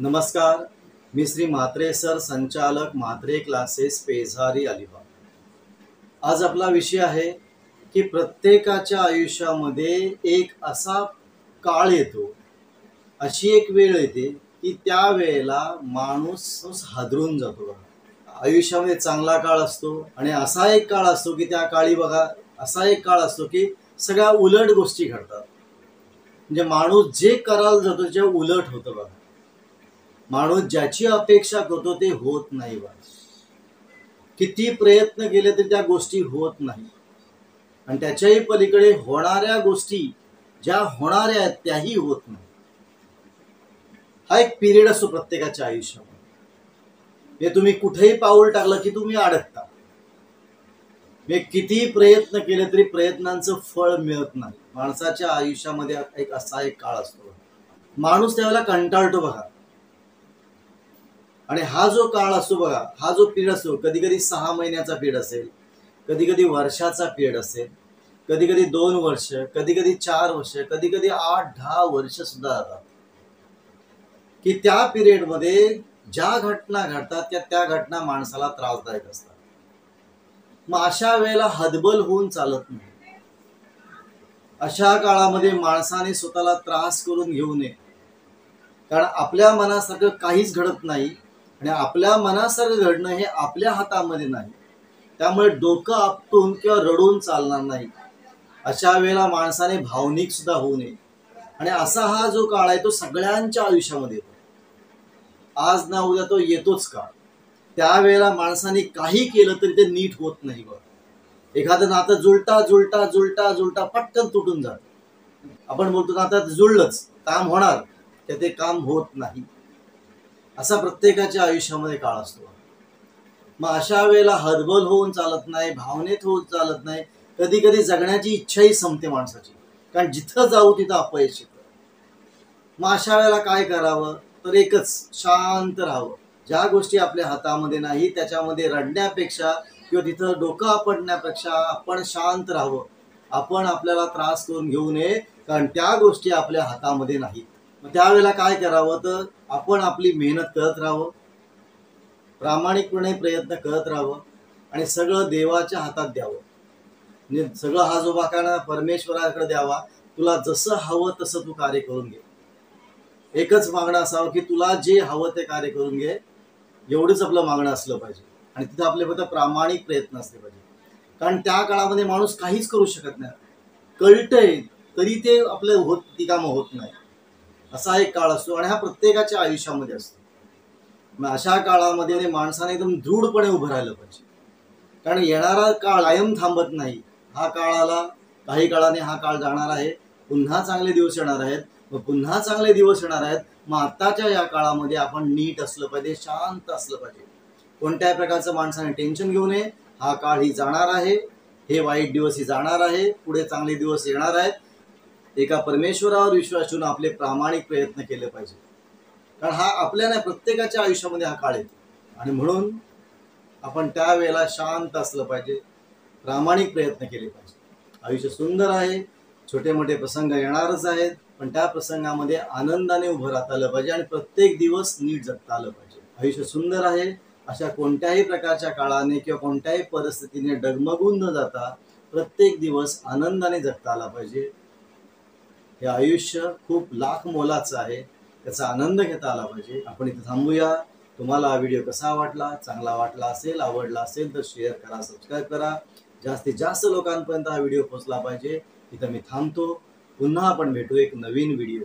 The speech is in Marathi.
नमस्कार मी श्री म्हात्रे सर संचालक म्हात्रे क्लासेस पेझारी अलिबाग. आज आपला विषय आहे की प्रत्येकाच्या आयुष्यामध्ये एक असा काळ येतो अशी एक वेळ येते की त्या वेळेला माणूस हादरून जातो बघा. आयुष्यामध्ये चांगला काळ असतो आणि असा एक काळ असतो की त्या काळी बघा असा एक काळ असतो की सगळ्या उलट गोष्टी घडतात. म्हणजे माणूस जे करायला जातो जे उलट होतं बघा. माणूस ज्याची अपेक्षा करतो ते होत नाही बा किती प्रयत्न केले तरी त्या गोष्टी होत नाही. आणि त्याच्याही पलीकडे होणाऱ्या गोष्टी ज्या होणाऱ्या आहेत त्याही होत नाही. हा एक पिरियड असतो प्रत्येकाच्या आयुष्यामध्ये. हे तुम्ही कुठेही पाऊल टाकलं की तुम्ही अडकता. हे कितीही प्रयत्न केले तरी प्रयत्नांचं फळ मिळत नाही. माणसाच्या आयुष्यामध्ये एक असा एक काळ असतो. माणूस त्यावेळेला कंटाळतो बघा. आणि हा जो काळ असतो बघा हा जो पिरियड असतो कधी कधी सहा महिन्याचा पिरियड असेल कधी कधी वर्षाचा पिरियड असेल कधी कधी दोन वर्ष कधी कधी चार वर्ष कधी कधी आठ दहा वर्ष सुद्धा जातात. की त्या पिरियडमध्ये ज्या घटना घडतात त्या त्या घटना माणसाला त्रासदायक असतात. मग अशा वेळेला हतबल होऊन चालत नाही. अशा काळामध्ये माणसाने स्वतःला त्रास करून घेऊ नये. कारण आपल्या मनासारखं काहीच घडत नाही. आणि आपल्या मनासारखं घडणं हे आपल्या हातामध्ये नाही. त्यामुळे डोकं आपटून किंवा रडून चालणार नाही. अशा वेळेला माणसाने भावनिक सुद्धा होऊ नये. आणि असा हा जो काळ आहे तो सगळ्यांच्या आयुष्यामध्ये येतो. आज ना उद्या तो येतोच का? त्यावेळेला माणसाने काही केलं तरी ते नीट होत नाही बघ. एखादं नातं जुलटा जुलटा जुलटा जुलटा पटकन तुटून जात. आपण बोलतो नातं जुळलंच काम होणार तर ते काम होत नाही. असा प्रत्येकाच्या आयुष्यामध्ये काळ असतो. मग अशा वेळेला हर्बल होऊन चालत नाही भावनेत होऊन चालत नाही कधी कधी जगण्याची इच्छाही संपते माणसाची. कारण जिथं जाऊ तिथं अपयश येतं. मग अशा वेळेला काय करावं? तर एकच शांत राहावं. ज्या गोष्टी आपल्या हातामध्ये नाही त्याच्यामध्ये रडण्यापेक्षा किंवा तिथं डोकं पडण्यापेक्षा आपण शांत राहावं. आपण आपल्याला त्रास करून घेऊ नये कारण त्या गोष्टी आपल्या हातामध्ये नाहीत. मग त्यावेळेला काय करावं? तर आपण आपली मेहनत करत राहावं. प्रामाणिकपणे प्रयत्न करत राहावं. आणि सगळं देवाच्या हातात द्यावं. म्हणजे सगळं हा जो बाकाना परमेश्वराकडे द्यावा. तुला जसं हवं तसं तू कार्य करून घे. एकच मागणं असावं की तुला जे हवं ते कार्य करून घे. एवढंच आपलं मागणं असलं पाहिजे. आणि तिथं आपले फक्त प्रामाणिक प्रयत्न असले पाहिजे. कारण त्या काळामध्ये माणूस काहीच करू शकत नाही. कळतंय तरी ते आपले होत ती कामं होत नाही. असा एक काळ असतो आणि हा प्रत्येकाच्या आयुष्यामध्ये असतो. मग अशा काळामध्ये माणसाने एकदम दृढपणे उभं राहिलं पाहिजे. कारण येणारा काळ कायम थांबत नाही. हा काळाला काही काळाने हा काळ जाणार आहे. पुन्हा चांगले दिवस येणार आहेत. मग पुन्हा चांगले दिवस येणार आहेत. मग आत्ताच्या या काळामध्ये आपण नीट असलं पाहिजे शांत असलं पाहिजे. कोणत्याही प्रकारचं माणसाने टेन्शन घेऊ नये. हा काळ ही जाणार आहे. हे वाईट दिवस ही जाणार आहे. पुढे चांगले दिवस येणार आहेत. एका परमेश्वरावर विश्वास ठेवून आपले प्रामाणिक प्रयत्न केले पाहिजे. कारण हा आपल्या नाही प्रत्येकाच्या आयुष्यामध्ये हा काळ येतो. आणि म्हणून आपण त्यावेळेला शांत असलं पाहिजे प्रामाणिक प्रयत्न केले पाहिजे. आयुष्य सुंदर आहे छोटे मोठे प्रसंग येणारच आहेत पण त्या प्रसंगामध्ये आनंदाने उभं राहता आलं पाहिजे आणि प्रत्येक दिवस नीट जगता आलं पाहिजे. आयुष्य सुंदर आहे अशा कोणत्याही प्रकारच्या काळाने किंवा कोणत्याही परिस्थितीने डगमगून न जाता प्रत्येक दिवस आनंदाने जगता आला पाहिजे. हे आयुष्य खूप लाख मोलाचं आहे. त्याचा आनंद घेता आला पाहिजे. आपण इथं थांबूया. तुम्हाला हा व्हिडिओ कसा वाटला? चांगला वाटला असेल आवडला असेल तर शेअर करा सबस्क्राईब करा. जास्तीत जास्त लोकांपर्यंत हा व्हिडिओ पोहोचला पाहिजे. इथं मी थांबतो. पुन्हा आपण भेटू एक नवीन व्हिडिओ